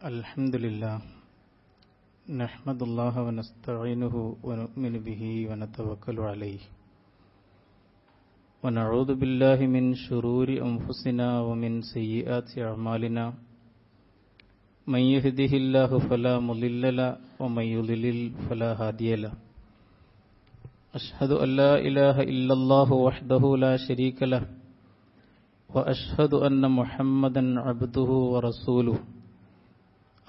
الحمد لله. نحمد الله ونستعينه ونؤمن به ونتوكل عليه. ونعوذ بالله من شرور أنفسنا ومن سيئات أعمالنا. من يهده الله فلا مضل له ومن يضلل فلا هادي له. أشهد أن لا إله إلا الله وحده لا شريك له. وأشهد أن محمدا عبده ورسوله.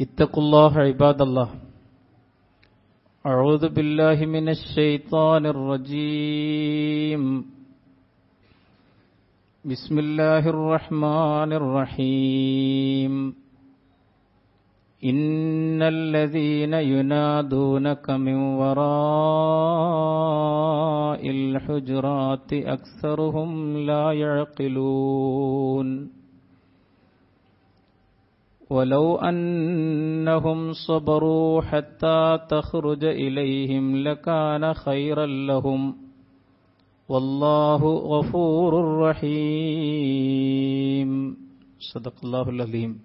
اتقوا الله عباد الله. أعوذ بالله من الشيطان الرجيم. بسم الله الرحمن الرحيم. إن الذين ينادونك من وراء الحجرات أكثرهم لا يعقلون. ولو أنهم صبروا حتى تخرج إليهم لكان خيرا لهم. والله غفور رحيم. صدق الله العظيم.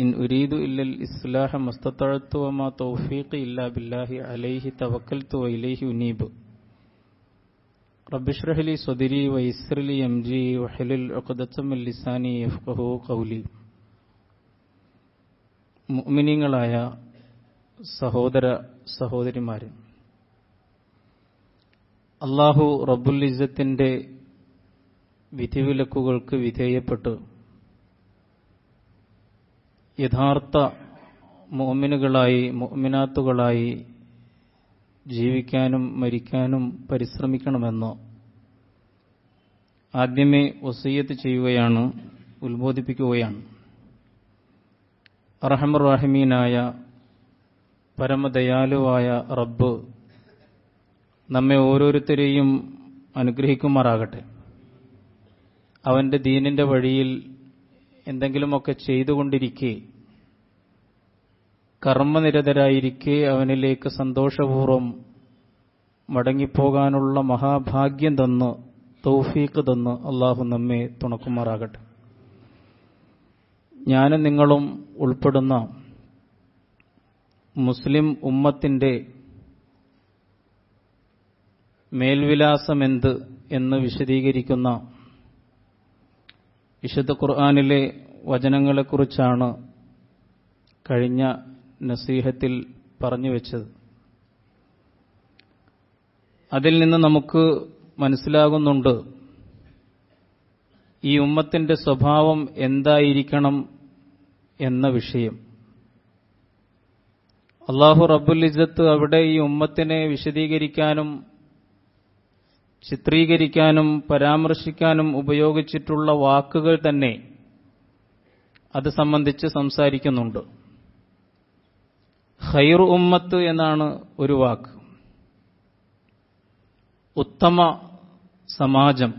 إن أريد إلا الإصلاح ما استطعت وما توفيقي إلا بالله عليه توكلت وإليه أنيب. رب اشرح لي صدري ويسر لي أمري وحلل عقدة من لساني يفقه قولي മുഅ്മിനീങ്ങളായ സഹോദര സഹോദരിമാരെ അള്ളാഹു റബ്ബുൽ ഇസ്സത്തിന്റെ വിധിവിലക്കുകൾക്ക് വിധേയപ്പെട്ട് യഥാർത്ഥ മോമിനുകളായി മോമിനാത്തുകളായി ജീവിക്കാനും മരിക്കാനും പരിശ്രമിക്കണമെന്ന് ആദ്യമേ വസീയത്ത് ചെയ്യുകയാണ് ഉത്ബോധിപ്പിക്കുകയാണ്. അറഹമുറാഹിമീനായ പരമദയാലുവായ റബ്ബ് നമ്മെ ഓരോരുത്തരെയും അനുഗ്രഹിക്കുമാറാകട്ടെ. അവന്റെ ദീനിന്റെ വഴിയിൽ എന്തെങ്കിലുമൊക്കെ ചെയ്തുകൊണ്ടിരിക്കെ കർമ്മനിരതരായിരിക്കെ അവനിലേക്ക് സന്തോഷപൂർവം മടങ്ങിപ്പോകാനുള്ള മഹാഭാഗ്യം തന്ന് തൗഫീഖ് തന്ന് അള്ളാഹു നമ്മെ തുണക്കുമാറാകട്ടെ. ഞാനും നിങ്ങളും ഉൾപ്പെടുന്ന മുസ്ലിം ഉമ്മത്തിന്റെ മേൽവിലാസമെന്ത് എന്ന് വിശദീകരിക്കുന്ന വിശുദ്ധ ഖുർആാനിലെ വചനങ്ങളെക്കുറിച്ചാണ് കഴിഞ്ഞ നസീഹത്തിൽ പറഞ്ഞു വെച്ചത്. അതിൽ നിന്ന് നമുക്ക് മനസ്സിലാകുന്നുണ്ട് ഈ ഉമ്മത്തിന്റെ സ്വഭാവം എന്തായിരിക്കണം എന്ന വിഷയം. അള്ളാഹു റബ്ബുൽ ഇസത്ത് അവിടെ ഈ ഉമ്മത്തിനെ വിശദീകരിക്കാനും ചിത്രീകരിക്കാനും പരാമർശിക്കാനും ഉപയോഗിച്ചിട്ടുള്ള വാക്കുകൾ തന്നെ അത് സംബന്ധിച്ച് സംസാരിക്കുന്നുണ്ട്. ഖൈർ ഉമ്മത്ത് എന്നാണ് ഒരു വാക്ക്. ഉത്തമ സമാജം.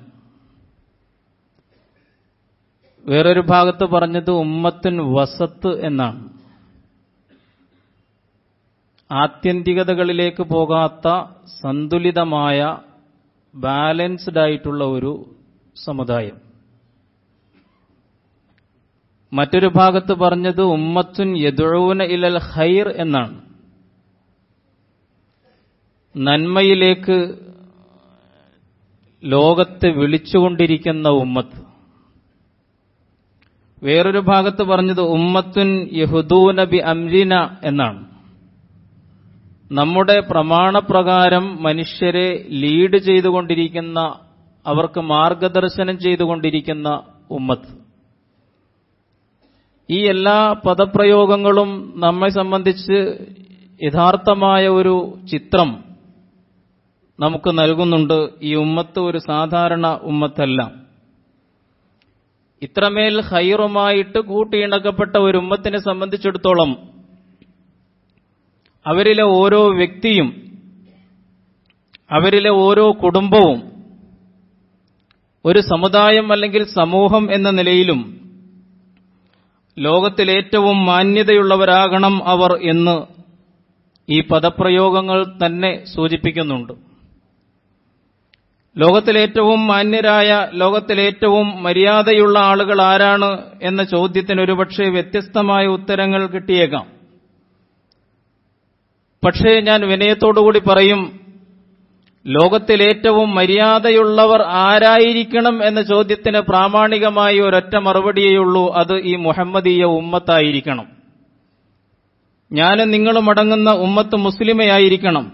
വേറൊരു ഭാഗത്ത് പറഞ്ഞത് ഉമ്മത്തിൻ വസത്ത് എന്നാണ്. ആത്യന്തികതകളിലേക്ക് പോകാത്ത സന്തുലിതമായ ബാലൻസ്ഡ് ആയിട്ടുള്ള ഒരു സമുദായം. മറ്റൊരു ഭാഗത്ത് പറഞ്ഞത് ഉമ്മത്തുൻ യദുഴൂന ഇലൽ ഖൈർ എന്നാണ്. നന്മയിലേക്ക് ലോകത്തെ വിളിച്ചുകൊണ്ടിരിക്കുന്ന ഉമ്മത്ത്. വേറൊരു ഭാഗത്ത് പറഞ്ഞത് ഉമ്മത്തുൻ യഹുദൂനബി അംരിന എന്നാണ്. നമ്മുടെ പ്രമാണപ്രകാരം മനുഷ്യരെ ലീഡ് ചെയ്തുകൊണ്ടിരിക്കുന്ന അവർക്ക് മാർഗദർശനം ചെയ്തുകൊണ്ടിരിക്കുന്ന ഉമ്മത്ത്. ഈ എല്ലാ പദപ്രയോഗങ്ങളും നമ്മെ സംബന്ധിച്ച് യഥാർത്ഥമായ ഒരു ചിത്രം നമുക്ക് നൽകുന്നുണ്ട്. ഈ ഉമ്മത്ത് ഒരു സാധാരണ ഉമ്മത്തല്ല. ഇത്രമേൽ ഹൈറുമായിട്ട് കൂട്ടിയിണക്കപ്പെട്ട ഒരു ഉമ്മത്തിനെ സംബന്ധിച്ചിടത്തോളം അവരിലെ ഓരോ വ്യക്തിയും അവരിലെ ഓരോ കുടുംബവും ഒരു സമുദായം അല്ലെങ്കിൽ സമൂഹം എന്ന നിലയിലും ലോകത്തിലേറ്റവും മാന്യതയുള്ളവരാകണം അവർ എന്ന് ഈ പദപ്രയോഗങ്ങൾ തന്നെ സൂചിപ്പിക്കുന്നുണ്ട്. ലോകത്തിലേറ്റവും മാന്യരായ ലോകത്തിലേറ്റവും മര്യാദയുള്ള ആളുകൾ ആരാണ് എന്ന ചോദ്യത്തിന് ഒരുപക്ഷെ വ്യത്യസ്തമായ ഉത്തരങ്ങൾ കിട്ടിയേക്കാം. പക്ഷേ ഞാൻ വിനയത്തോടുകൂടി പറയും ലോകത്തിലേറ്റവും മര്യാദയുള്ളവർ ആരായിരിക്കണം എന്ന ചോദ്യത്തിന് പ്രാമാണികമായി ഒരൊറ്റ മറുപടിയേയുള്ളൂ അത് ഈ മുഹമ്മദീയ ഉമ്മത്തായിരിക്കണം. ഞാനും നിങ്ങളും അടങ്ങുന്ന ഉമ്മത്ത് മുസ്ലിമയായിരിക്കണം.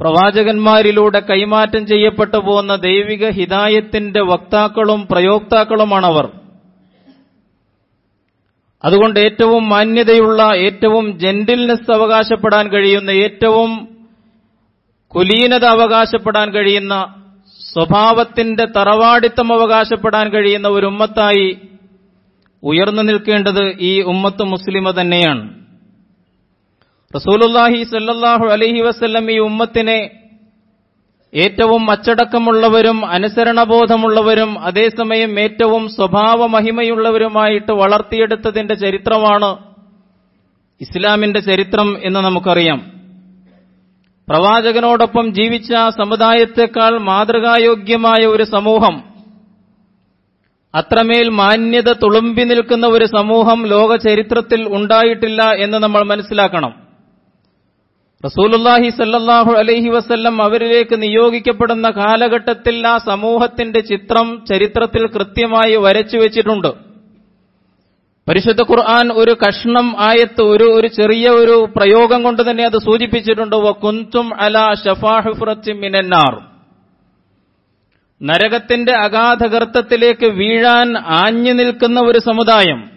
പ്രവാചകന്മാരിലൂടെ കൈമാറ്റം ചെയ്യപ്പെട്ടു പോകുന്ന ദൈവിക ഹിതായത്തിന്റെ വക്താക്കളും പ്രയോക്താക്കളുമാണവർ. അതുകൊണ്ട് ഏറ്റവും മാന്യതയുള്ള ഏറ്റവും ജെന്റിൽനെസ് അവകാശപ്പെടാൻ കഴിയുന്ന ഏറ്റവും കുലീനത അവകാശപ്പെടാൻ കഴിയുന്ന സ്വഭാവത്തിന്റെ തറവാടിത്തം അവകാശപ്പെടാൻ കഴിയുന്ന ഒരു ഉമ്മത്തായി ഉയർന്നു നിൽക്കേണ്ടത് ഈ ഉമ്മത്ത് മുസ്ലിമ തന്നെയാണ്. റസൂലുല്ലാഹി സല്ലാഹു അലഹി വസ്ല്ലം ഈ ഉമ്മത്തിനെ ഏറ്റവും അച്ചടക്കമുള്ളവരും അനുസരണബോധമുള്ളവരും അതേസമയം ഏറ്റവും സ്വഭാവ മഹിമയുള്ളവരുമായിട്ട് വളർത്തിയെടുത്തതിന്റെ ചരിത്രമാണ് ഇസ്ലാമിന്റെ ചരിത്രം എന്ന് നമുക്കറിയാം. പ്രവാചകനോടൊപ്പം ജീവിച്ച സമുദായത്തെക്കാൾ മാതൃകായോഗ്യമായ ഒരു സമൂഹം അത്രമേൽ മാന്യത തുളുമ്പി നിൽക്കുന്ന ഒരു സമൂഹം ലോക ചരിത്രത്തിൽ ഉണ്ടായിട്ടില്ല എന്ന് നമ്മൾ മനസ്സിലാക്കണം. റസൂലുല്ലാഹി സല്ലാഹു അലൈഹി വസ്ല്ലം അവരിലേക്ക് നിയോഗിക്കപ്പെടുന്ന കാലഘട്ടത്തിൽ ആ സമൂഹത്തിന്റെ ചിത്രം ചരിത്രത്തിൽ കൃത്യമായി വരച്ചു വെച്ചിട്ടുണ്ട്. പരിശുദ്ധ ഖുർആൻ ഒരു കഷ്ണം ആയത്ത് ഒരു ഒരു ചെറിയ ഒരു പ്രയോഗം കൊണ്ട് തന്നെ അത് സൂചിപ്പിച്ചിട്ടുണ്ട്. കുന്തും അല ഷഫാഹുഫ്രത്തി മിനന്നാർ. നരകത്തിന്റെ അഗാധഗർത്തത്തിലേക്ക് വീഴാൻ ആഞ്ഞു നിൽക്കുന്ന ഒരു സമുദായം.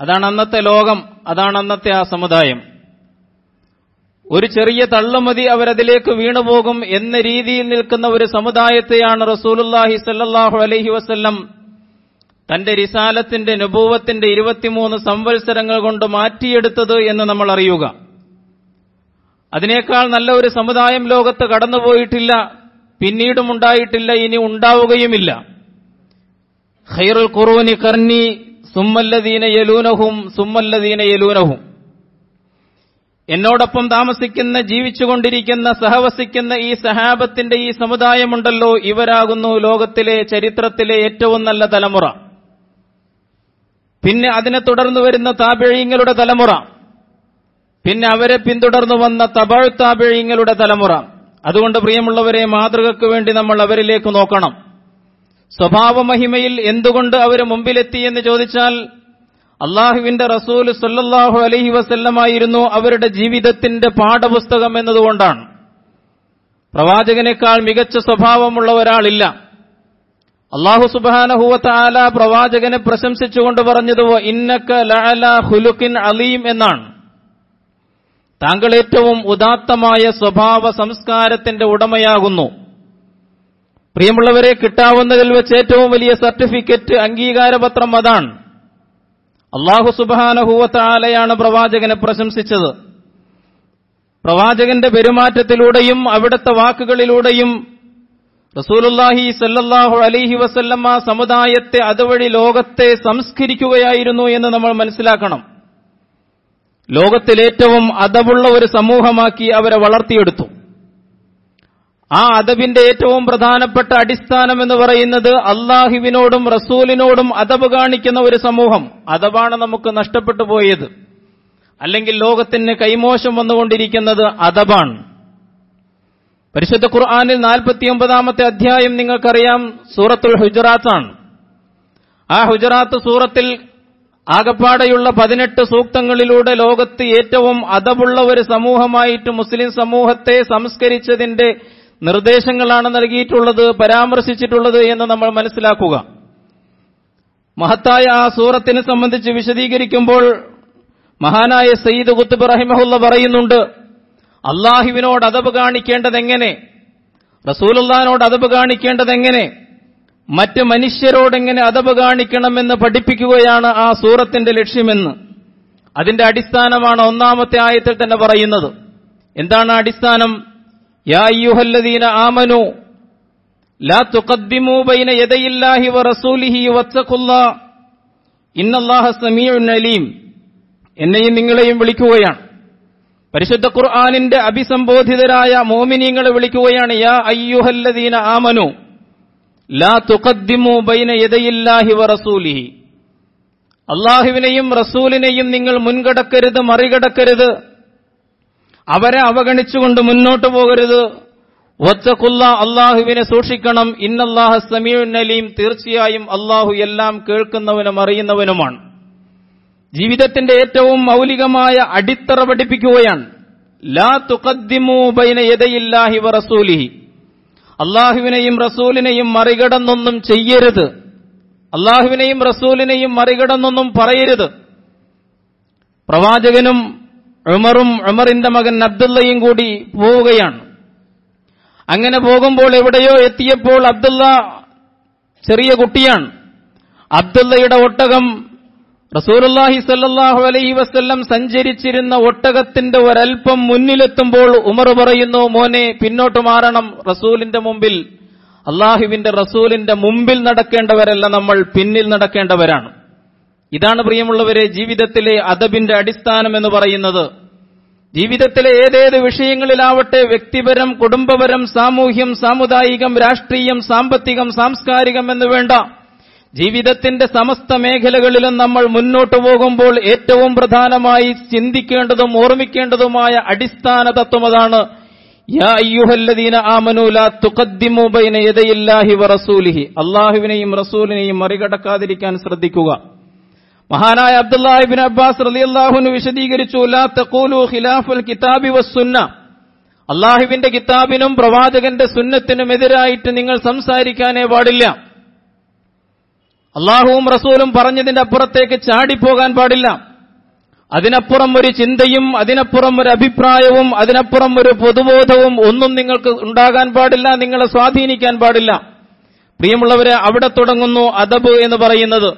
അതാണ് അന്നത്തെ ലോകം അതാണ് അന്നത്തെ ആ സമുദായം. ഒരു ചെറിയ തള്ളുമതി അവരതിലേക്ക് വീണുപോകും എന്ന രീതിയിൽ നിൽക്കുന്ന ഒരു സമുദായത്തെയാണ് റസൂലുല്ലാഹി സല്ലാഹു അലഹി വസ്ല്ലം തന്റെ റിസാലത്തിന്റെ നുപൂവത്തിന്റെ ഇരുപത്തിമൂന്ന് സംവത്സരങ്ങൾ കൊണ്ട് മാറ്റിയെടുത്തത് എന്ന് നമ്മൾ അറിയുക. അതിനേക്കാൾ നല്ല ഒരു സമുദായം ലോകത്ത് കടന്നുപോയിട്ടില്ല പിന്നീടും ഉണ്ടായിട്ടില്ല ഇനി ഉണ്ടാവുകയുമില്ല. ഖൈറുൽ ഖുറൂനി കർണി സുമ്മല്ലദീന യലൂനഹും സുമ്മല്ലദീന യലൂനഹും. എന്നോടൊപ്പം താമസിക്കുന്ന ജീവിച്ചുകൊണ്ടിരിക്കുന്ന സഹവസിക്കുന്ന ഈ സഹാബത്തിന്റെ ഈ സമുദായമുണ്ടല്ലോ ഇവരാകുന്നു ലോകത്തിലെ ചരിത്രത്തിലെ ഏറ്റവും നല്ല തലമുറ. പിന്നെ അതിനെ തുടർന്നു വരുന്ന താപിഴീങ്ങളുടെ തലമുറ. പിന്നെ അവരെ പിന്തുടർന്നു വന്ന തപാൾ താപിഴീങ്ങളുടെ തലമുറ. അതുകൊണ്ട് പ്രിയമുള്ളവരെ മാതൃകയ്ക്ക് വേണ്ടി നമ്മൾ അവരിലേക്ക് നോക്കണം. സ്വഭാവമഹിമയിൽ എന്തുകൊണ്ട് അവർ മുമ്പിലെത്തി എന്ന് ചോദിച്ചാൽ അള്ളാഹുവിന്റെ റസൂൽ സല്ലാഹു അലഹി വസല്ലമായിരുന്നു അവരുടെ ജീവിതത്തിന്റെ പാഠപുസ്തകം എന്നതുകൊണ്ടാണ്. പ്രവാചകനേക്കാൾ മികച്ച സ്വഭാവമുള്ള ഒരാളില്ല. അള്ളാഹു സുബാനഹുവത്ത് ആല പ്രവാചകനെ പ്രശംസിച്ചുകൊണ്ട് പറഞ്ഞത് ഇന്നക്ക ലഅല ഹുലുക്കിൻ അലീം എന്നാണ്. താങ്കൾ ഏറ്റവും ഉദാത്തമായ സ്വഭാവ സംസ്കാരത്തിന്റെ ഉടമയാകുന്നു. പ്രിയമുള്ളവരെ കിട്ടാവുന്നതിൽ വെച്ച് ഏറ്റവും വലിയ സർട്ടിഫിക്കറ്റ് അംഗീകാരപത്രം അതാണ്. അള്ളാഹു സുബാനഹുവത്ത ആലയാണ് പ്രവാചകനെ പ്രശംസിച്ചത്. പ്രവാചകന്റെ പെരുമാറ്റത്തിലൂടെയും അവിടുത്തെ വാക്കുകളിലൂടെയും റസൂലുല്ലാഹി സല്ലാഹു അലൈഹി വസല്ലമ്മ സമുദായത്തെ അതുവഴി ലോകത്തെ സംസ്കരിക്കുകയായിരുന്നു എന്ന് നമ്മൾ മനസ്സിലാക്കണം. ലോകത്തിലേറ്റവും അതവുള്ള ഒരു സമൂഹമാക്കി അവരെ വളർത്തിയെടുത്തു. ആ അതബിന്റെ ഏറ്റവും പ്രധാനപ്പെട്ട അടിസ്ഥാനം എന്ന് പറയുന്നത് അള്ളാഹുവിനോടും റസൂലിനോടും അദബ് കാണിക്കുന്ന ഒരു സമൂഹം. അതവാണ് നമുക്ക് നഷ്ടപ്പെട്ടു പോയത്. അല്ലെങ്കിൽ ലോകത്തിന് കൈമോശം വന്നുകൊണ്ടിരിക്കുന്നത് അതബാണ് പരിശുദ്ധ ഖുർആാനിൽ നാൽപ്പത്തി ഒമ്പതാമത്തെ അധ്യായം നിങ്ങൾക്കറിയാം. സൂറത്തുൽ ഹുജറാത്താണ്. ആ ഹുജറാത്ത് സൂറത്തിൽ ആകപ്പാടെയുള്ള പതിനെട്ട് സൂക്തങ്ങളിലൂടെ ലോകത്ത് ഏറ്റവും അതവുള്ള ഒരു സമൂഹമായിട്ട് മുസ്ലിം സമൂഹത്തെ സംസ്കരിച്ചതിന്റെ നിർദ്ദേശങ്ങളാണ് നൽകിയിട്ടുള്ളത് പരാമർശിച്ചിട്ടുള്ളത് എന്ന് നമ്മൾ മനസ്സിലാക്കുക. മഹത്തായ ആ സൂറത്തിനെ സംബന്ധിച്ച് വിശദീകരിക്കുമ്പോൾ മഹാനായ സയ്യിദ് കുത്തുബ് റഹിമഹുല്ല പറയുന്നുണ്ട് അള്ളാഹുവിനോട് അതബ് കാണിക്കേണ്ടതെങ്ങനെ റസൂലുള്ളാനോട് അതബ് കാണിക്കേണ്ടതെങ്ങനെ മറ്റ് മനുഷ്യരോടെങ്ങനെ അതവ് കാണിക്കണമെന്ന് പഠിപ്പിക്കുകയാണ് ആ സൂറത്തിന്റെ ലക്ഷ്യമെന്ന്. അതിന്റെ അടിസ്ഥാനമാണ് ഒന്നാമത്തെ ആയത്തിൽ തന്നെ പറയുന്നത്. എന്താണ് അടിസ്ഥാനം? യാ അയ്യുഹല്ലദീന ആമനു ലാ തുഖദ്ദിമൂ ബൈന യദയില്ലാഹി വ റസൂലിഹി വത്തഖുല്ലാ ഇന്നല്ലാഹ സമീഉൻ അലീം. എന്നെയും നിങ്ങളെയും വിളിക്കുകയാണ്. പരിശുദ്ധ ഖുർആാനിന്റെ അഭിസംബോധിതരായ മോമിനിങ്ങളെ വിളിക്കുകയാണ് യാ അയ്യുഹല്ലദീന ആമനു ലാ തുഖദ്ദിമു ബൈന യദയില്ലാഹി വറസൂലിഹി അള്ളാഹുവിനെയും റസൂലിനെയും നിങ്ങൾ മുൻകടക്കരുത് മറികടക്കരുത്. അവരെ അവഗണിച്ചുകൊണ്ട് മുന്നോട്ട് പോകരുത്. ഒച്ചക്കുള്ള അള്ളാഹുവിനെ സൂക്ഷിക്കണം. ഇന്നല്ലാഹ സമീഉൻ അലീം തീർച്ചയായും അള്ളാഹു എല്ലാം കേൾക്കുന്നവനും അറിയുന്നവനുമാണ്. ജീവിതത്തിന്റെ ഏറ്റവും മൗലികമായ അടിത്തറ പഠിപ്പിക്കുകയാണ്. ലാ തുഖദ്ദിമു ബൈന യദയില്ലാഹി അള്ളാഹുവിനെയും റസൂലിനെയും മറികടന്നൊന്നും ചെയ്യരുത്. അള്ളാഹുവിനെയും റസൂലിനെയും മറികടന്നൊന്നും പറയരുത്. പ്രവാചകനും ഉമറും ഉമറിന്റെ മകൻ അബ്ദുള്ളയും കൂടി പോവുകയാണ്. അങ്ങനെ പോകുമ്പോൾ എവിടെയോ എത്തിയപ്പോൾ അബ്ദുള്ള ചെറിയ കുട്ടിയാണ്. അബ്ദുള്ളയുടെ ഒട്ടകം റസൂലുല്ലാഹി സല്ലാഹു അലൈഹി വസ്ല്ലം സഞ്ചരിച്ചിരുന്ന ഒട്ടകത്തിന്റെ ഒരൽപ്പം മുന്നിലെത്തുമ്പോൾ ഉമർ പറയുന്നു മോനെ പിന്നോട്ട് മാറണം. റസൂലിന്റെ മുമ്പിൽ അള്ളാഹുവിന്റെ റസൂലിന്റെ മുമ്പിൽ നടക്കേണ്ടവരല്ല നമ്മൾ പിന്നിൽ നടക്കേണ്ടവരാണ്. ഇതാണ് പ്രിയമുള്ളവരെ ജീവിതത്തിലെ അദബിന്റെ അടിസ്ഥാനം എന്ന് പറയുന്നത്. ജീവിതത്തിലെ ഏതേത് വിഷയങ്ങളിലാവട്ടെ വ്യക്തിപരം കുടുംബപരം സാമൂഹ്യം സാമുദായികം രാഷ്ട്രീയം സാമ്പത്തികം സാംസ്കാരികം എന്ന് വേണ്ട ജീവിതത്തിന്റെ സമസ്ത മേഖലകളിലും നമ്മൾ മുന്നോട്ട് പോകുമ്പോൾ ഏറ്റവും പ്രധാനമായി ചിന്തിക്കേണ്ടതും ഓർമ്മിക്കേണ്ടതുമായ അടിസ്ഥാന തത്വം അതാണ് അള്ളാഹുവിനെയും റസൂലിനെയും മറികടക്കാതിരിക്കാൻ ശ്രദ്ധിക്കുക. മഹാനായ അബ്ദുല്ലാഹിബിൻ അബ്ബാസ് റളിയല്ലാഹുവിന് വിശദീകരിച്ചു ലാ തഖൂലു കിതാബി വസ്സുന്ന അള്ളാഹുവിന്റെ കിതാബിനും പ്രവാചകന്റെ സുന്നത്തിനും എതിരായിട്ട് നിങ്ങൾ സംസാരിക്കാനേ പാടില്ല. അള്ളാഹുവും റസൂലും പറഞ്ഞതിന്റെ അപ്പുറത്തേക്ക് ചാടിപ്പോകാൻ പാടില്ല. അതിനപ്പുറം ഒരു ചിന്തയും അതിനപ്പുറം ഒരു അഭിപ്രായവും അതിനപ്പുറം ഒരു പൊതുബോധവും ഒന്നും നിങ്ങൾക്ക് ഉണ്ടാകാൻ പാടില്ല നിങ്ങളെ സ്വാധീനിക്കാൻ പാടില്ല. പ്രിയമുള്ളവരെ അവിടെ തുടങ്ങുന്നു അദബ് എന്ന് പറയുന്നത്.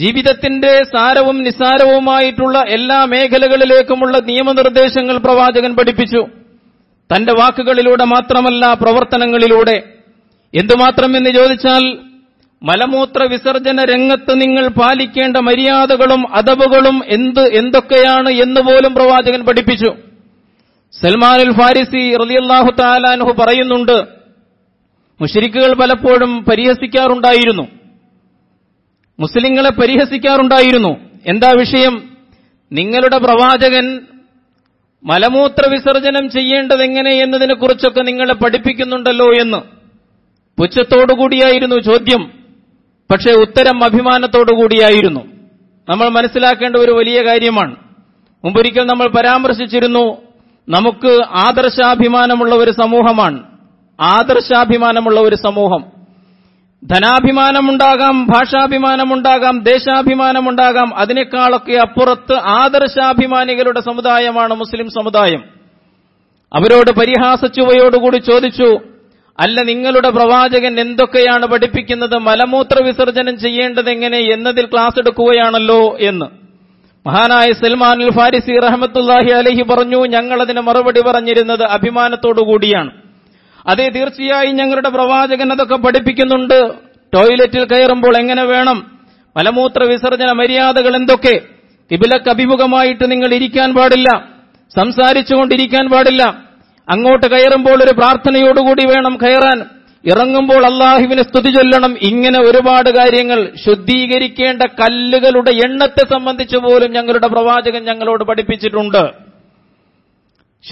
ജീവിതത്തിന്റെ സാരവും നിസ്സാരവുമായിട്ടുള്ള എല്ലാ മേഖലകളിലേക്കുമുള്ള നിയമനിർദ്ദേശങ്ങൾ പ്രവാചകൻ പഠിപ്പിച്ചു. തന്റെ വാക്കുകളിലൂടെ മാത്രമല്ല പ്രവർത്തനങ്ങളിലൂടെ. എന്തുമാത്രം എന്ന് ചോദിച്ചാൽ മലമൂത്ര വിസർജന രംഗത്ത് നിങ്ങൾ പാലിക്കേണ്ട മര്യാദകളും അദബുകളും എന്ത് എന്തൊക്കെയാണ് എന്ന് പോലും പ്രവാചകൻ പഠിപ്പിച്ചു. സൽമാനുൽ ഫാരിസി റലിയല്ലാഹു താലാൻഹു പറയുന്നുണ്ട് മുഷരിക്കുകൾ പലപ്പോഴും പരിഹസിക്കാറുണ്ടായിരുന്നു. മുസ്ലിങ്ങളെ പരിഹസിക്കാറുണ്ടായിരുന്നു. എന്താ വിഷയം? നിങ്ങളുടെ പ്രവാചകൻ മലമൂത്ര വിസർജനം ചെയ്യേണ്ടതെങ്ങനെ എന്നതിനെക്കുറിച്ചൊക്കെ നിങ്ങളെ പഠിപ്പിക്കുന്നുണ്ടല്ലോ എന്ന്. പുച്ഛത്തോടുകൂടിയായിരുന്നു ചോദ്യം. പക്ഷേ ഉത്തരം അഭിമാനത്തോടുകൂടിയായിരുന്നു നമ്മൾ മനസ്സിലാക്കേണ്ട ഒരു വലിയ കാര്യമാണ്. മുമ്പൊരിക്കൽ നമ്മൾ പരാമർശിച്ചിരുന്നു നമുക്ക് ആദർശാഭിമാനമുള്ള ഒരു സമൂഹമാണ്. ആദർശാഭിമാനമുള്ള ഒരു സമൂഹം. ധനാഭിമാനമുണ്ടാകാം ഭാഷാഭിമാനമുണ്ടാകാം ദേശാഭിമാനമുണ്ടാകാം അതിനേക്കാളൊക്കെ അപ്പുറത്ത് ആദർശാഭിമാനികളുടെ സമുദായമാണ് മുസ്ലിം സമുദായം. അവരോട് പരിഹാസച്ചുവയോടുകൂടി ചോദിച്ചു അല്ല നിങ്ങളുടെ പ്രവാചകൻ എന്തൊക്കെയാണ് പഠിപ്പിക്കുന്നത്? മലമൂത്ര വിസർജനം ചെയ്യേണ്ടത് എങ്ങനെ? എന്നതിൽ ക്ലാസ് എടുക്കുകയാണല്ലോ എന്ന്. മഹാനായ സൽമാനുൽ ഫാരിസി റഹമത്തുല്ലാഹി അലഹി പറഞ്ഞു ഞങ്ങൾ അതിന് മറുപടി പറഞ്ഞിരുന്നത് അഭിമാനത്തോടുകൂടിയാണ് അതെ തീർച്ചയായും ഞങ്ങളുടെ പ്രവാചകൻ അതൊക്കെ പഠിപ്പിക്കുന്നുണ്ട്. ടോയ്ലറ്റിൽ കയറുമ്പോൾ എങ്ങനെ വേണം? മലമൂത്ര വിസർജന മര്യാദകൾ എന്തൊക്കെ? കിബിലക്ക് അഭിമുഖമായിട്ട് നിങ്ങൾ ഇരിക്കാൻ പാടില്ല. സംസാരിച്ചുകൊണ്ടിരിക്കാൻ പാടില്ല. അങ്ങോട്ട് കയറുമ്പോൾ ഒരു പ്രാർത്ഥനയോടുകൂടി വേണം കയറാൻ. ഇറങ്ങുമ്പോൾ അള്ളാഹുവിനെ സ്തുതി ചൊല്ലണം. ഇങ്ങനെ ഒരുപാട് കാര്യങ്ങൾ. ശുദ്ധീകരിക്കേണ്ട കല്ലുകളുടെ എണ്ണത്തെ സംബന്ധിച്ച് പോലും ഞങ്ങളുടെ പ്രവാചകൻ ഞങ്ങളോട് പഠിപ്പിച്ചിട്ടുണ്ട്.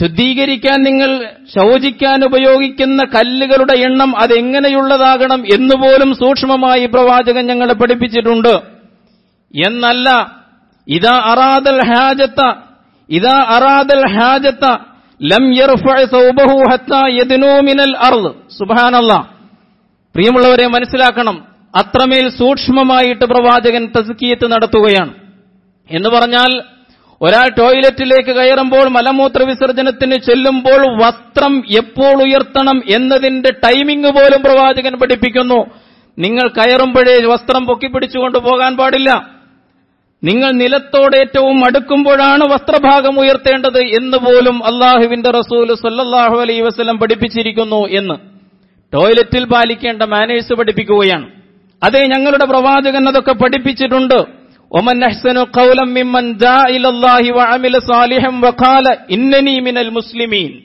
ശുദ്ധീകരിക്കാൻ നിങ്ങൾ ശൗചിക്കാൻ ഉപയോഗിക്കുന്ന കല്ലുകളുടെ എണ്ണം അതെങ്ങനെയുള്ളതാകണം എന്നുപോലും സൂക്ഷ്മമായി പ്രവാചകൻ ഞങ്ങളെ പഠിപ്പിച്ചിട്ടുണ്ട്. എന്നല്ല ഇതാ അറാദൽ ഹാജത്ത ഇതാ അറാദൽ ഹാജത്ത ലം സുബ്ഹാനല്ലാഹ്. പ്രിയമുള്ളവരെ മനസ്സിലാക്കണം അത്രമേൽ സൂക്ഷ്മമായിട്ട് പ്രവാചകൻ തസ്കിയത്ത് നടത്തുകയാണ്. എന്ന് പറഞ്ഞാൽ ഒരാൾ ടോയ്ലറ്റിലേക്ക് കയറുമ്പോൾ മലമൂത്ര വിസർജനത്തിന് ചെല്ലുമ്പോൾ വസ്ത്രം എപ്പോൾ ഉയർത്തണം എന്നതിന്റെ ടൈമിംഗ് പോലും പ്രവാചകൻ പഠിപ്പിക്കുന്നു. നിങ്ങൾ കയറുമ്പോഴേ വസ്ത്രം പൊക്കിപ്പിടിച്ചുകൊണ്ട് പോകാൻ പാടില്ല. നിങ്ങൾ നിലത്തോട് ഏറ്റവും അടുക്കുമ്പോഴാണ് വസ്ത്രഭാഗം ഉയർത്തേണ്ടത് എന്ന് പോലും അള്ളാഹുവിന്റെ റസൂൽ സല്ലാഹു അലൈ വസ്ലം പഠിപ്പിച്ചിരിക്കുന്നു എന്ന്. ടോയ്ലറ്റിൽ പാലിക്കേണ്ട മാനേഴ്സ് പഠിപ്പിക്കുകയാണ്. അതെ ഞങ്ങളുടെ പ്രവാചകൻ അതൊക്കെ പഠിപ്പിച്ചിട്ടുണ്ട്. ഒമൻ അഹ്സനു ഖൗലം മിമ്മൻ സാലിഹൻ വഖാല ഇന്നനി മിനൽ മുസ്ലിമീൻ.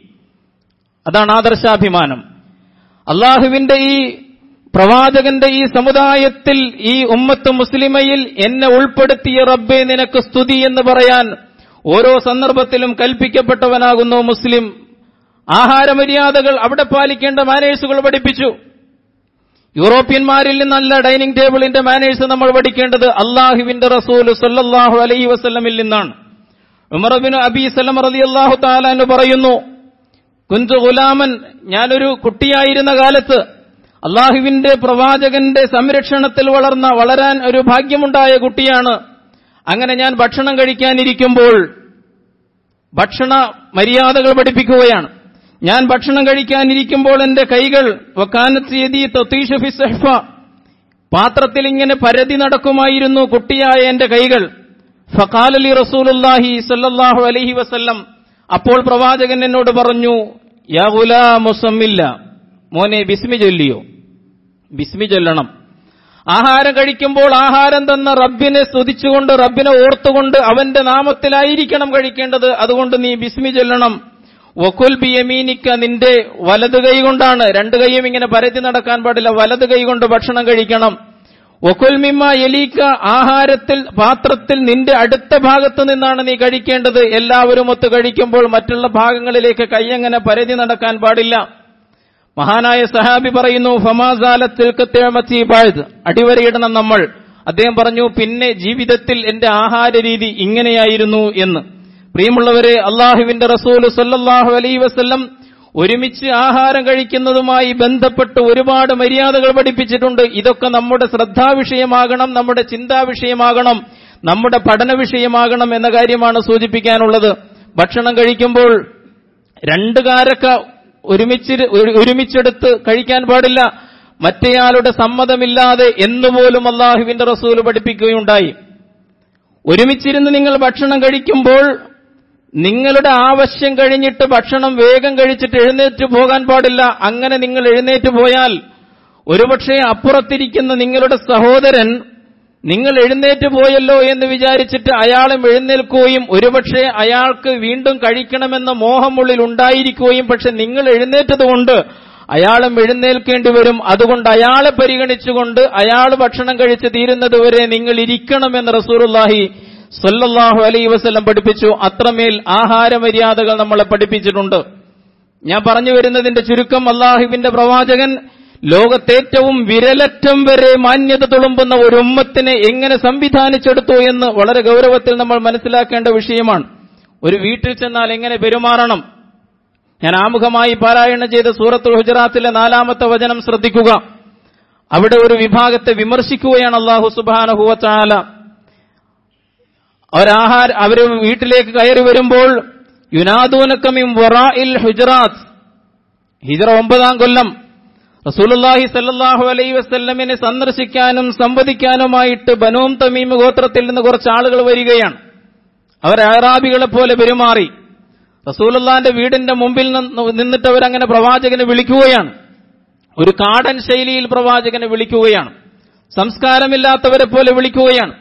അതാണ് ആദർശാഭിമാനം. അള്ളാഹുവിന്റെ ഈ പ്രവാചകന്റെ ഈ സമുദായത്തിൽ ഈ ഉമ്മത്ത് മുസ്ലിമയിൽ എന്നെ ഉൾപ്പെടുത്തിയ റബ്ബെ നിനക്ക് സ്തുതി എന്ന് പറയാൻ ഓരോ സന്ദർഭത്തിലും കൽപ്പിക്കപ്പെട്ടവനാകുന്നു മുസ്ലിം. ആഹാരമര്യാദകൾ അവിടെ പാലിക്കേണ്ട മാനേഴ്സുകൾ പഠിപ്പിച്ചു. യൂറോപ്യന്മാരിൽ നിന്നല്ല ഡൈനിങ് ടേബിളിന്റെ മാനേഴ്സ് നമ്മൾ പഠിക്കേണ്ടത് അള്ളാഹുവിന്റെ റസൂൽ സല്ലാഹു അലൈഹി വസ്ലമിൽ നിന്നാണ്. ഉമർബിൻ അബി സലം റലി അള്ളാഹു താലാന്ന് പറയുന്നു കുഞ്ചു ഗുലാമൻ ഞാനൊരു കുട്ടിയായിരുന്ന കാലത്ത് അള്ളാഹുവിന്റെ പ്രവാചകന്റെ സംരക്ഷണത്തിൽ വളർന്ന വളരാൻ ഒരു ഭാഗ്യമുണ്ടായ കുട്ടിയാണ്. അങ്ങനെ ഞാൻ ഭക്ഷണം കഴിക്കാനിരിക്കുമ്പോൾ ഭക്ഷണ മര്യാദകൾ പഠിപ്പിക്കുകയാണ്. ഞാൻ ഭക്ഷണം കഴിക്കാനിരിക്കുമ്പോൾ എന്റെ കൈകൾ പാത്രത്തിൽ ഇങ്ങനെ പരതി നടക്കുമായിരുന്നു കുട്ടിയായ എന്റെ കൈകൾ. ഫഖാലലി റസൂലുല്ലാഹി സല്ലാഹു അലഹി വസ്ല്ലം അപ്പോൾ പ്രവാചകൻ എന്നോട് പറഞ്ഞു യാ ഗുലാമുസമ്മില്ല മോനെ ബിസ്മി ചൊല്ലിയോ. ബിസ്മി ചൊല്ലണം. ആഹാരം കഴിക്കുമ്പോൾ ആഹാരം തന്ന റബ്ബിനെ സ്തുതിച്ചുകൊണ്ട് റബ്ബിനെ ഓർത്തുകൊണ്ട് അവന്റെ നാമത്തിലായിരിക്കണം കഴിക്കേണ്ടത്. അതുകൊണ്ട് നീ ബിസ്മി ചൊല്ലണം. വക്കുൽ ബിയമീനിക്ക നിന്റെ വലത് കൈ കൊണ്ടാണ്. രണ്ട് കൈയും ഇങ്ങനെ പരത്തി നടക്കാൻ പാടില്ല. വലത് കൈ കൊണ്ട് ഭക്ഷണം കഴിക്കണം. വക്കുൽ മിമ്മ എലീക്ക ആഹാരത്തിൽ പാത്രത്തിൽ നിന്റെ അടുത്ത ഭാഗത്തു നിന്നാണ് നീ കഴിക്കേണ്ടത്. എല്ലാവരും ഒത്ത് കഴിക്കുമ്പോൾ മറ്റുള്ള ഭാഗങ്ങളിലേക്ക് കൈയങ്ങനെ പരതി നടക്കാൻ പാടില്ല. മഹാനായ സഹാബി പറയുന്നു ഫമാസാലത്തിൽ അടിവരയിടണം നമ്മൾ. അദ്ദേഹം പറഞ്ഞു പിന്നെ ജീവിതത്തിൽ എന്റെ ആഹാര രീതി ഇങ്ങനെയായിരുന്നു എന്ന്. പ്രിയമുള്ളവരെ അള്ളാഹുവിന്റെ റസൂൽ സല്ലാഹു അലൈ വസ്ല്ലം ഒരുമിച്ച് ആഹാരം കഴിക്കുന്നതുമായി ബന്ധപ്പെട്ട് ഒരുപാട് മര്യാദകൾ പഠിപ്പിച്ചിട്ടുണ്ട്. ഇതൊക്കെ നമ്മുടെ ശ്രദ്ധാവിഷയമാകണം നമ്മുടെ ചിന്താവിഷയമാകണം നമ്മുടെ പഠന വിഷയമാകണം എന്ന കാര്യമാണ് സൂചിപ്പിക്കാനുള്ളത്. ഭക്ഷണം കഴിക്കുമ്പോൾ രണ്ട് കാരക്ക ഒരുമിച്ച് ഒരുമിച്ചെടുത്ത് കഴിക്കാൻ പാടില്ല. മറ്റേയാളുടെ സമ്മതമില്ലാതെ എന്നുപോലും അള്ളാഹുവിന്റെ റസൂൽ പഠിപ്പിക്കുകയുണ്ടായി. ഒരുമിച്ചിരുന്ന് നിങ്ങൾ ഭക്ഷണം കഴിക്കുമ്പോൾ നിങ്ങളുടെ ആവശ്യം കഴിഞ്ഞിട്ട് ഭക്ഷണം വേഗം കഴിച്ചിട്ട് എഴുന്നേറ്റ് പോകാൻ പാടില്ല. അങ്ങനെ നിങ്ങൾ എഴുന്നേറ്റ് പോയാൽ ഒരുപക്ഷെ അപ്പുറത്തിരിക്കുന്ന നിങ്ങളുടെ സഹോദരൻ നിങ്ങൾ എഴുന്നേറ്റ് പോയല്ലോ എന്ന് വിചാരിച്ചിട്ട് അയാളും എഴുന്നേൽക്കുകയും ഒരുപക്ഷെ അയാൾക്ക് വീണ്ടും കഴിക്കണമെന്ന മോഹമുള്ളിൽ ഉണ്ടായിരിക്കുകയും പക്ഷെ നിങ്ങൾ എഴുന്നേറ്റതുകൊണ്ട് അയാളും എഴുന്നേൽക്കേണ്ടി വരും. അതുകൊണ്ട് അയാളെ പരിഗണിച്ചുകൊണ്ട് അയാൾ ഭക്ഷണം കഴിച്ച് തീരുന്നതുവരെ നിങ്ങൾ ഇരിക്കണമെന്ന് റസൂറുല്ലാഹി സല്ലല്ലാഹു അലൈ വസ്ലം പഠിപ്പിച്ചു. അത്രമേൽ ആഹാരമര്യാദകൾ നമ്മളെ പഠിപ്പിച്ചിട്ടുണ്ട്. ഞാൻ പറഞ്ഞു വരുന്നതിന്റെ ചുരുക്കം അള്ളാഹുവിന്റെ പ്രവാചകൻ ലോകത്തേറ്റവും വിരലറ്റം വരെ മാന്യത തുളുമ്പുന്ന ഒരു ഉമ്മത്തിനെ എങ്ങനെ സംവിധാനിച്ചെടുത്തു എന്ന് വളരെ ഗൗരവത്തിൽ നമ്മൾ മനസ്സിലാക്കേണ്ട വിഷയമാണ്. ഒരു വീട്ടിൽ ചെന്നാൽ എങ്ങനെ പെരുമാറണം? ഞാൻ ആമുഖമായി പാരായണം ചെയ്ത സൂറത്തുൽ ഹുജറാത്തിലെ നാലാമത്തെ വചനം ശ്രദ്ധിക്കുക. അവിടെ ഒരു വിഭാഗത്തെ വിമർശിക്കുകയാണ് അള്ളാഹു സുബാനഹുവ ചാല അവരാഹാര അവർ വീട്ടിലേക്ക് കയറി വരുമ്പോൾ യുനാദൂനക്കമിം വറാഇൽ ഹുജറാത്ത്. ഹിജറ ഒമ്പതാം കൊല്ലം. റസൂലുള്ളാഹി സല്ലാഹു അലൈ വസ്ല്ലമിനെ സന്ദർശിക്കാനും സംവദിക്കാനുമായിട്ട് ബനോം തമീം ഗോത്രത്തിൽ നിന്ന് കുറച്ച് ആളുകൾ വരികയാണ്. അവർ ആറാബികളെ പോലെ പെരുമാറി. റസൂലുള്ളാന്റെ വീടിന്റെ മുമ്പിൽ നിന്നിട്ട് അവരങ്ങനെ പ്രവാചകനെ വിളിക്കുകയാണ്. ഒരു കാടൻ ശൈലിയിൽ പ്രവാചകനെ വിളിക്കുകയാണ്. സംസ്കാരമില്ലാത്തവരെ പോലെ വിളിക്കുകയാണ്.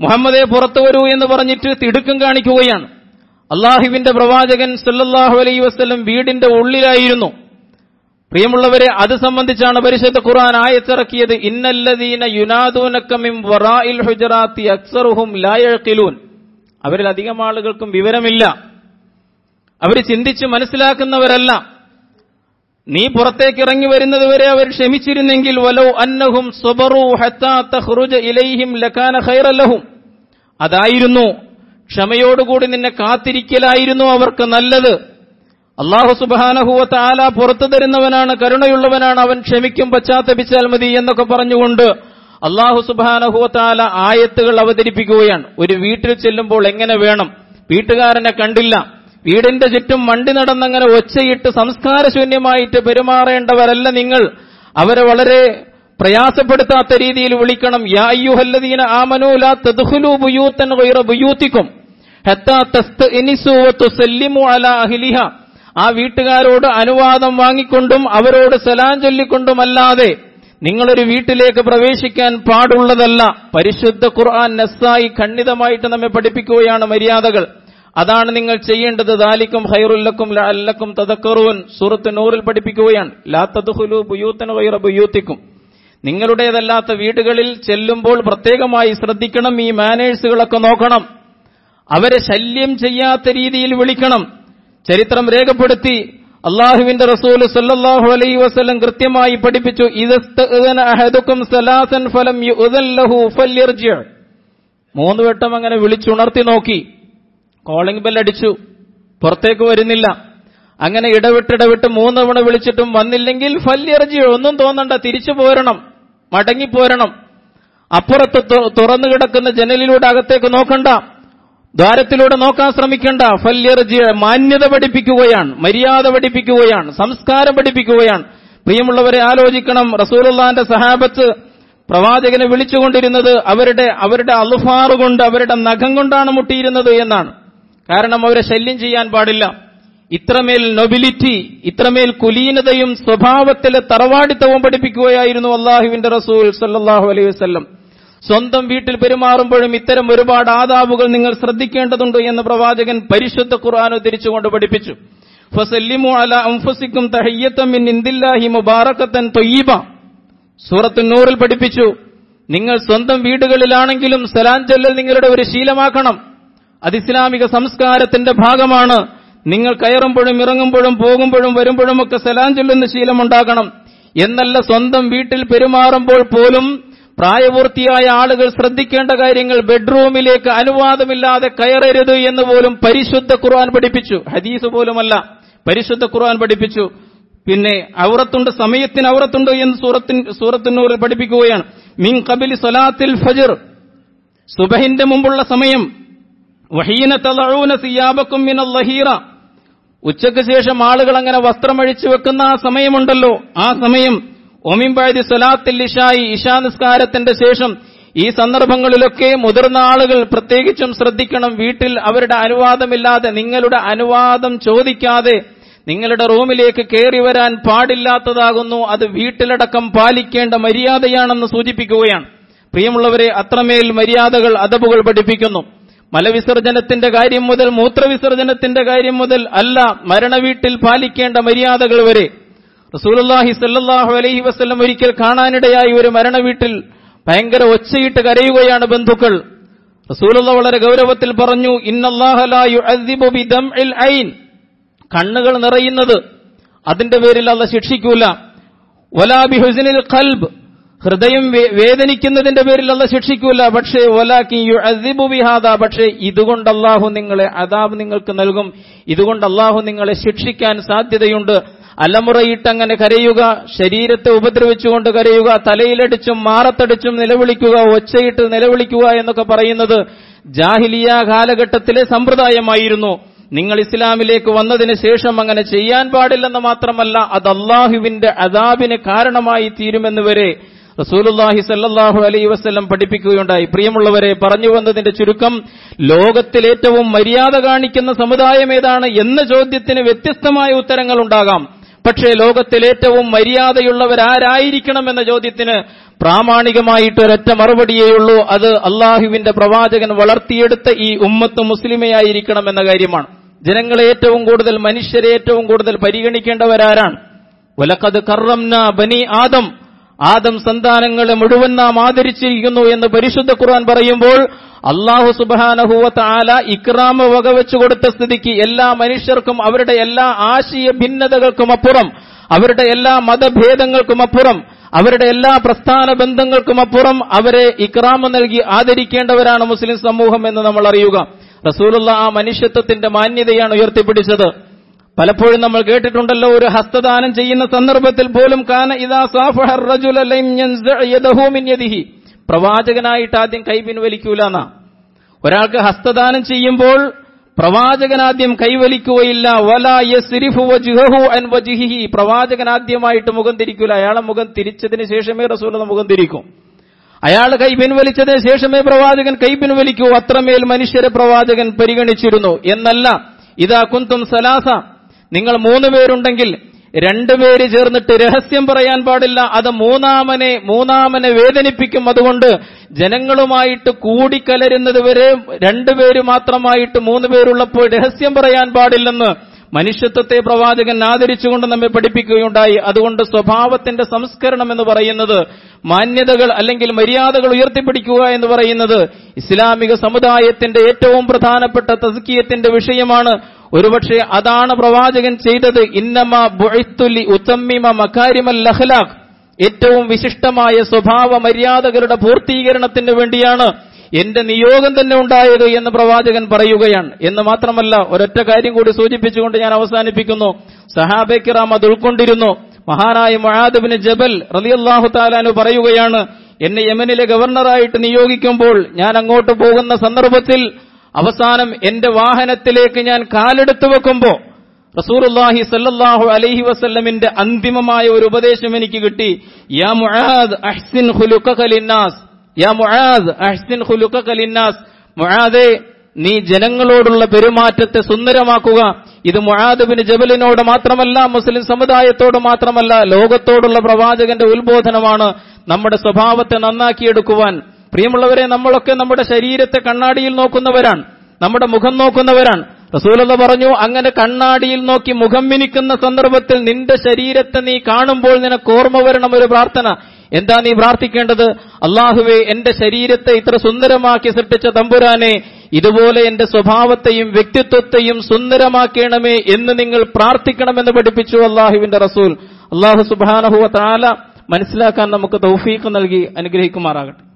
മുഹമ്മദെ പുറത്തു വരൂ എന്ന് പറഞ്ഞിട്ട് തിടുക്കം കാണിക്കുകയാണ്. അള്ളാഹുവിന്റെ പ്രവാചകൻ സല്ലാഹു അലൈ വസ്ലം വീടിന്റെ ഉള്ളിലായിരുന്നു. പ്രിയമുള്ളവരെ അത് സംബന്ധിച്ചാണ് പരിശുദ്ധ ഖുർആൻ ആയത്തിറക്കിയത്. ഇന്നല്ലദീന യുനാദൂനക്കമിം വറാഇൽ ഹുജറാത്തി അക്സറുഹും ലായഴക്കിലൂൻ അവരിൽ അധികം ആളുകൾക്കും വിവരമില്ല. അവർ ചിന്തിച്ച് മനസ്സിലാക്കുന്നവരല്ല. നീ പുറത്തേക്ക് ഇറങ്ങി വരുന്നതുവരെ അവർ ക്ഷമിച്ചിരുന്നെങ്കിൽ വലോ അന്നഹും സ്വബറു ഹത്താ തഖ്റുജ ഇലൈഹിം ലകാന ഖൈറല്ലഹും അതായിരുന്നു. ക്ഷമയോടുകൂടി നിന്നെ കാത്തിരിക്കലായിരുന്നു അവർക്ക് നല്ലത്. അള്ളാഹു സുബാനഹുവത്ത് ആല പുറത്തു തരുന്നവനാണ് കരുണയുള്ളവനാണ് അവൻ ക്ഷമിക്കും പശ്ചാത്തപിച്ചാൽ മതി എന്നൊക്കെ പറഞ്ഞുകൊണ്ട് അള്ളാഹു സുബാനഹുവത്താല ആയത്തുകൾ അവതരിപ്പിക്കുകയാണ്. ഒരു വീട്ടിൽ ചെല്ലുമ്പോൾ എങ്ങനെ വേണം? വീട്ടുകാരനെ കണ്ടില്ല. വീടിന്റെ ചുറ്റും വണ്ടി നടന്നങ്ങനെ ഒച്ചയിട്ട് സംസ്കാരശൂന്യമായിട്ട് പെരുമാറേണ്ടവരല്ല നിങ്ങൾ. അവരെ വളരെ പ്രയാസപ്പെടുത്താത്ത രീതിയിൽ വിളിക്കണം. യാ അയ്യുഹല്ലദീന ആമനൂ ലാ തദ്ഖുലൂ ബുയൂതൻ ഗൈറ ബുയൂതിക്കും ഹത്താ തസ്തഇനിസു വതുസല്ലിമു അലാ അഹ്ലിഹ. ആ വീട്ടുകാരോട് അനുവാദം വാങ്ങിക്കൊണ്ടും അവരോട് സലാം ചൊല്ലിക്കൊണ്ടുമല്ലാതെ നിങ്ങളൊരു വീട്ടിലേക്ക് പ്രവേശിക്കാൻ പാടുള്ളതല്ല. പരിശുദ്ധ ഖുർആൻ നസ്സായി ഖണ്ഡിതമായിട്ട് നമ്മെ പഠിപ്പിക്കുകയാണ് മര്യാദകൾ. അതാണ് നിങ്ങൾ ചെയ്യേണ്ടത്. ദാലിക്കും ഹൈറുല്ലക്കും അല്ലക്കും തദക്കറൂൻ. സൂറത്ത് നൂറിൽ പഠിപ്പിക്കുകയാണ്. ലാത്തതുഹുലു തദ്ഖുലൂ വൈറ ഗൈറ ബുയൂതിക്കും നിങ്ങളുടേതല്ലാത്ത വീടുകളിൽ ചെല്ലുമ്പോൾ പ്രത്യേകമായി ശ്രദ്ധിക്കണം. ഈ മാനേഴ്സുകളൊക്കെ നോക്കണം. അവരെ ശല്യം ചെയ്യാത്ത രീതിയിൽ വിളിക്കണം. ചരിത്രം രേഖപ്പെടുത്തി അള്ളാഹുവിന്റെ റസൂൽ സല്ലല്ലാഹു അലൈഹി വസല്ലം കൃത്യമായി പഠിപ്പിച്ചു മൂന്ന് വട്ടം അങ്ങനെ വിളിച്ചുണർത്തി നോക്കി. കോളിംഗ് ബെൽ അടിച്ചു. പുറത്തേക്ക് വരുന്നില്ല. അങ്ങനെ ഇടവിട്ടിടവിട്ട് മൂന്ന് തവണ വിളിച്ചിട്ടും വന്നില്ലെങ്കിൽ ഫല്യർജി ഒന്നും തോന്നണ്ട തിരിച്ചു പോരണം മടങ്ങിപ്പോരണം. അപ്പുറത്ത് തുറന്നു കിടക്കുന്ന ജനലിലൂടെ അകത്തേക്ക് നോക്കണ്ട. ദ്വാരത്തിലൂടെ നോക്കാൻ ശ്രമിക്കേണ്ട ഫല്യർജി മാന്യത പഠിപ്പിക്കുകയാണ് മര്യാദ പഠിപ്പിക്കുകയാണ് സംസ്കാരം പഠിപ്പിക്കുകയാണ്. പ്രിയമുള്ളവരെ ആലോചിക്കണം. റസൂലുള്ളാന്റെ സഹാബത്ത് പ്രവാചകനെ വിളിച്ചുകൊണ്ടിരുന്നത് അവരുടെ അവരുടെ അലുഫാറ് കൊണ്ട് അവരുടെ നഖം കൊണ്ടാണ് മുട്ടിയിരുന്നത് എന്നാണ്. കാരണം അവരെ ശല്യം ചെയ്യാൻ പാടില്ല. ഇത്രമേൽ നൊബിലിറ്റി ഇത്രമേൽ കുലീനതയും സ്വഭാവത്തിലെ തറവാടിത്തവും പഠിപ്പിക്കുകയായിരുന്നു അള്ളാഹുവിന്റെ റസൂൽ സല്ലാഹു അലൈഹി വസല്ലം. സ്വന്തം വീട്ടിൽ പെരുമാറുമ്പോഴും ഇത്തരം ഒരുപാട് ആദാബുകൾ നിങ്ങൾ ശ്രദ്ധിക്കേണ്ടതുണ്ട് എന്ന് പ്രവാചകൻ പരിശുദ്ധ ഖുർആൻ ഉദ്ധരിച്ചുകൊണ്ട് പഠിപ്പിച്ചു. ഫസല്ലിമു അല മിൻ സൂറത്തു നൂറിൽ പഠിപ്പിച്ചു നിങ്ങൾ സ്വന്തം വീടുകളിലാണെങ്കിലും സലാം ചൊല്ലൽ നിങ്ങളുടെ ഒരു ശീലമാക്കണം. അത് ഇസ്ലാമിക സംസ്കാരത്തിന്റെ ഭാഗമാണ്. നിങ്ങൾ കയറുമ്പോഴും ഇറങ്ങുമ്പോഴും പോകുമ്പോഴും വരുമ്പോഴും ഒക്കെ സലാം ചൊല്ലുന്ന ശീലമുണ്ടാകണം. എന്നല്ല സ്വന്തം വീട്ടിൽ പെരുമാറുമ്പോൾ പോലും പ്രായപൂർത്തിയായ ആളുകൾ ശ്രദ്ധിക്കേണ്ട കാര്യങ്ങൾ ബെഡ്റൂമിലേക്ക് അനുവാദമില്ലാതെ കയറരുത് എന്ന് പോലും പരിശുദ്ധ ഖുർആൻ പഠിപ്പിച്ചു. ഹദീസ് പോലുമല്ല. പരിശുദ്ധ ഖുർആൻ പഠിപ്പിച്ചു. പിന്നെ ഔറത്തുണ്ട് സമയത്തിന് ഔറത്തുണ്ട് എന്ന് സൂറത്തിൻ സൂറത്തിനൂറിൽ പഠിപ്പിക്കുകയാണ്. മിൻ കബിലി സലാത്തിൽ ഫജർ. സുബഹിന്റെ മുമ്പുള്ള സമയം. വഹീന തലഊന സിയാബക്കും മിനൽ ലഹീറ. ഉച്ചയ്ക്ക് ശേഷം ആളുകൾ അങ്ങനെ വസ്ത്രമഴിച്ചു വെക്കുന്ന ആ സമയമുണ്ടല്ലോ. ആ സമയം ഒമിംബായതി സലാത്തിൽ ഇഷായി ഇഷാ ശേഷം ഈ സന്ദർഭങ്ങളിലൊക്കെ മുതിർന്ന ആളുകൾ പ്രത്യേകിച്ചും ശ്രദ്ധിക്കണം. വീട്ടിൽ അവരുടെ അനുവാദമില്ലാതെ നിങ്ങളുടെ അനുവാദം ചോദിക്കാതെ നിങ്ങളുടെ റൂമിലേക്ക് കയറി വരാൻ പാടില്ലാത്തതാകുന്നു. അത് വീട്ടിലടക്കം പാലിക്കേണ്ട മര്യാദയാണെന്ന് സൂചിപ്പിക്കുകയാണ്. പ്രിയമുള്ളവരെ അത്രമേൽ മര്യാദകൾ അദബുകൾ പഠിപ്പിക്കുന്നു. മലവിസർജനത്തിന്റെ കാര്യം മുതൽ മൂത്രവിസർജനത്തിന്റെ കാര്യം മുതൽ അല്ല മരണവീട്ടിൽ പാലിക്കേണ്ട മര്യാദകൾ വരെ റസൂലുള്ളാഹി സല്ലല്ലാഹു അലൈഹി വസല്ലം ഒരിക്കൽ കാണാനിടയായി ഒരു മരണവീട്ടിൽ ഭയങ്കര ഒച്ചയിട്ട് കരയുകയാണ് ബന്ധുക്കൾ. റസൂലുള്ള വളരെ ഗൗരവത്തിൽ പറഞ്ഞു ഐൻ. കണ്ണുകൾ നിറയുന്നത് അതിന്റെ പേരിൽ അല്ല ശിക്ഷിക്കൂല. വലാ ബിഹുസ്നിൽ ഖൽബ്. ഹൃദയം വേദനിക്കുന്നതിന്റെ പേരിൽ അല്ല ശിക്ഷിക്കൂല. പക്ഷേ ബിഹാദ. പക്ഷേ ഇതുകൊണ്ട് അള്ളാഹു നിങ്ങളെ അതാബ് നിങ്ങൾക്ക് നൽകും. ഇതുകൊണ്ട് അള്ളാഹു നിങ്ങളെ ശിക്ഷിക്കാൻ സാധ്യതയുണ്ട്. അലമുറയിട്ടങ്ങനെ കരയുക ശരീരത്തെ ഉപദ്രവിച്ചുകൊണ്ട് കരയുക തലയിലടിച്ചും മാറത്തടിച്ചും നിലവിളിക്കുക ഒച്ചയിട്ട് നിലവിളിക്കുക എന്നൊക്കെ പറയുന്നത് ജാഹിലിയ കാലഘട്ടത്തിലെ സമ്പ്രദായമായിരുന്നു. നിങ്ങൾ ഇസ്ലാമിലേക്ക് വന്നതിന് ശേഷം അങ്ങനെ ചെയ്യാൻ പാടില്ലെന്ന് മാത്രമല്ല അത് അള്ളാഹുവിന്റെ അദാബിന് കാരണമായി തീരുമെന്ന് വരെ റസൂലുള്ളാഹി സല്ലാഹു അലൈഹി വസല്ലം പഠിപ്പിക്കുകയുണ്ടായി. പ്രിയമുള്ളവരെ പറഞ്ഞു വന്നതിന്റെ ചുരുക്കം ലോകത്തിലേറ്റവും മര്യാദ കാണിക്കുന്ന സമുദായം ഏതാണ് എന്ന ചോദ്യത്തിന് വ്യത്യസ്തമായ ഉത്തരങ്ങൾ ഉണ്ടാകാം പക്ഷേ ലോകത്തിൽ ഏറ്റവും മര്യാദയുള്ളവരാരായിരിക്കണം എന്ന ചോദ്യത്തിന് പ്രാമാണികമായിട്ട് ഒരൊറ്റ മറുപടിയേയുള്ളൂ. അത് അള്ളാഹുവിന്റെ പ്രവാചകൻ വളർത്തിയെടുത്ത ഈ ഉമ്മത്ത് മുസ്ലിമയായിരിക്കണം എന്ന കാര്യമാണ്. ജനങ്ങളെ ഏറ്റവും കൂടുതൽ മനുഷ്യരെ ഏറ്റവും കൂടുതൽ പരിഗണിക്കേണ്ടവരാരാണ്. ഒലക്കത് കറംന ബനി ആദം ആദം സന്താനങ്ങളെ മുഴുവൻ നാം ആദരിച്ചിരിക്കുന്നു എന്ന് പരിശുദ്ധ ഖുർആൻ പറയുമ്പോൾ അള്ളാഹു സുബാനഹുവത്ത് ആല ഇക്രാമ വകവെച്ചു കൊടുത്ത സ്ഥിതിക്ക് എല്ലാ മനുഷ്യർക്കും അവരുടെ എല്ലാ ആശയ ഭിന്നതകൾക്കും അപ്പുറം അവരുടെ എല്ലാ മതഭേദങ്ങൾക്കും അപ്പുറം അവരുടെ എല്ലാ പ്രസ്ഥാന ബന്ധങ്ങൾക്കും അപ്പുറം അവരെ ഇക്രാമ നൽകി ആദരിക്കേണ്ടവരാണ് മുസ്ലിം സമൂഹം എന്ന് നമ്മൾ അറിയുക. റസൂലുള്ള ആ മനുഷ്യത്വത്തിന്റെ മാന്യതയാണ് ഉയർത്തിപ്പിടിച്ചത്. പലപ്പോഴും നമ്മൾ കേട്ടിട്ടുണ്ടല്ലോ ഒരു ഹസ്തദാനം ചെയ്യുന്ന സന്ദർഭത്തിൽ പോലും കാന ഇതാ സാഫഹർ പ്രവാചകനായിട്ട് ആദ്യം കൈ പിൻവലിക്കൂല എന്നാ. ഒരാൾക്ക് ഹസ്തദാനം ചെയ്യുമ്പോൾ പ്രവാചകനാദ്യം കൈവലിക്കുകയില്ല വല വജ്ഹിഹി പ്രവാചകനാദ്യമായിട്ട് മുഖം തിരിക്കൂല. അയാളെ മുഖം തിരിച്ചതിന് ശേഷമേ റസൂൽ മുഖം തിരിക്കും. അയാൾ കൈ പിൻവലിച്ചതിന് ശേഷമേ പ്രവാചകൻ കൈ പിൻവലിക്കൂ. അത്രമേൽ മനുഷ്യരെ പ്രവാചകൻ പരിഗണിച്ചിരുന്നു. എന്നല്ല ഇതാ കുന്തും സലാസ നിങ്ങൾ മൂന്ന് പേരുണ്ടെങ്കിൽ രണ്ടുപേര് ചേർന്നിട്ട് രഹസ്യം പറയാൻ പാടില്ല. അത് മൂന്നാമനെ മൂന്നാമനെ വേദനിപ്പിക്കും. അതുകൊണ്ട് ജനങ്ങളുമായിട്ട് കൂടിക്കലരുന്നത് വരെ രണ്ടുപേര് മാത്രമായിട്ട് മൂന്ന് പേരുള്ളപ്പോൾ രഹസ്യം പറയാൻ പാടില്ലെന്ന് മനുഷ്യത്വത്തെ പ്രവാചകൻ ആദരിച്ചുകൊണ്ട് നമ്മെ പഠിപ്പിക്കുകയുണ്ടായി. അതുകൊണ്ട് സ്വഭാവത്തിന്റെ സംസ്കരണം എന്ന് പറയുന്നത് മാന്യതകൾ അല്ലെങ്കിൽ മര്യാദകൾ ഉയർത്തിപ്പിടിക്കുക എന്ന് പറയുന്നത് ഇസ്ലാമിക സമുദായത്തിന്റെ ഏറ്റവും പ്രധാനപ്പെട്ട തസ്കിയത്തിന്റെ വിഷയമാണ്. ഒരുപക്ഷെ അതാണ് പ്രവാചകൻ ചെയ്തത്. ഇന്നമ ബുഇത്തുലി ഉത്തമ്മിമ മക്കാരിമൽ ലഹ്ലാഖ് ഏറ്റവും വിശിഷ്ടമായ സ്വഭാവ മര്യാദകളുടെ പൂർത്തീകരണത്തിന് വേണ്ടിയാണ് എന്റെ നിയോഗം തന്നെ ഉണ്ടായത് എന്ന് പ്രവാചകൻ പറയുകയാണ്. എന്ന് മാത്രമല്ല ഒരൊറ്റ കാര്യം കൂടി സൂചിപ്പിച്ചുകൊണ്ട് ഞാൻ അവസാനിപ്പിക്കുന്നു. സഹാബെക്കിറാം അത് ഉൾക്കൊണ്ടിരുന്നു. മഹാനായ മൊഹാദബിന് ജബൽ റലിയല്ലാഹു താലാനു പറയുകയാണ് എന്നെ യമനിലെ ഗവർണറായിട്ട് നിയോഗിക്കുമ്പോൾ ഞാൻ അങ്ങോട്ട് പോകുന്ന സന്ദർഭത്തിൽ അവസാനം എന്റെ വാഹനത്തിലേക്ക് ഞാൻ കാലെടുത്തു വെക്കുമ്പോ റസൂറുല്ലാഹി സല്ലാഹു അലൈഹി വസല്ലമിന്റെ അന്തിമമായ ഒരു ഉപദേശം എനിക്ക് കിട്ടി. യാ മുആദ് അഹ്സിൻ യാ മുആദ് അഹ്സിൻ മുആദേ നീ ജനങ്ങളോടുള്ള പെരുമാറ്റത്തെ സുന്ദരമാക്കുക. ഇത് മുആദബിന് ജബലിനോട് മാത്രമല്ല മുസ്ലിം സമുദായത്തോട് മാത്രമല്ല ലോകത്തോടുള്ള പ്രവാചകന്റെ ഉത്ബോധനമാണ്. നമ്മുടെ സ്വഭാവത്തെ നന്നാക്കിയെടുക്കുവാൻ പ്രിയമുള്ളവരെ നമ്മളൊക്കെ നമ്മുടെ ശരീരത്തെ കണ്ണാടിയിൽ നോക്കുന്നവരാണ്. നമ്മുടെ മുഖം നോക്കുന്നവരാണ്. റസൂലത പറഞ്ഞു അങ്ങനെ കണ്ണാടിയിൽ നോക്കി മുഖം മിനിക്കുന്ന സന്ദർഭത്തിൽ നിന്റെ ശരീരത്തെ നീ കാണുമ്പോൾ നിനക്ക് ഓർമ്മ വരണം ഒരു പ്രാർത്ഥന. എന്താ നീ പ്രാർത്ഥിക്കേണ്ടത്? അള്ളാഹുവെ എന്റെ ശരീരത്തെ ഇത്ര സുന്ദരമാക്കി സൃഷ്ടിച്ച തമ്പുരാനെ ഇതുപോലെ എന്റെ സ്വഭാവത്തെയും വ്യക്തിത്വത്തെയും സുന്ദരമാക്കണമേ എന്ന് നിങ്ങൾ പ്രാർത്ഥിക്കണമെന്ന് പഠിപ്പിച്ചു അള്ളാഹുവിന്റെ റസൂൽ. അള്ളാഹു സുബാനഹുവ താല മനസ്സിലാക്കാൻ നമുക്ക് തൗഫീഖ് നൽകി അനുഗ്രഹിക്കുമാറാകട്ടെ.